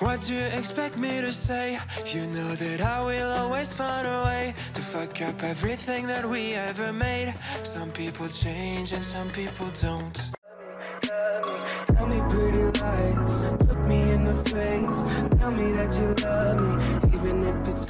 What do you expect me to say? You know that I will always find a way to fuck up everything that we ever made. Some people change and some people don't. Tell me pretty lies, look me in the face. Tell me that you love me, even if it's